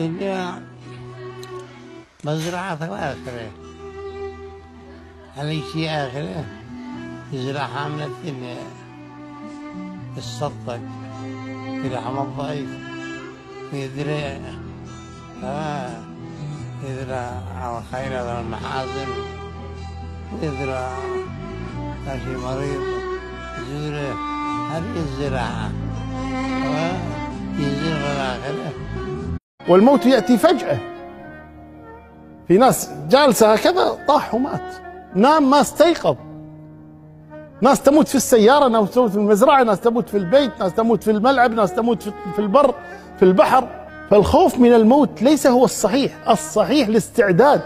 الدنيا مزرعة وآخرة على شيء آخرة يزرعها من الدنيا يصدق يرحم الضعيف ويدري آه يدرى على الخير والمحاسن ويدرى كان شي مريض يزوره هذه الزراعة ويزرع الآخرة والموت يأتي فجأة. في ناس جالسة هكذا طاح ومات. نام ما استيقظ. ناس تموت في السيارة ناس تموت في المزرعة ناس تموت في البيت ناس تموت في الملعب ناس تموت في البر في البحر. فالخوف من الموت ليس هو الصحيح. الصحيح الاستعداد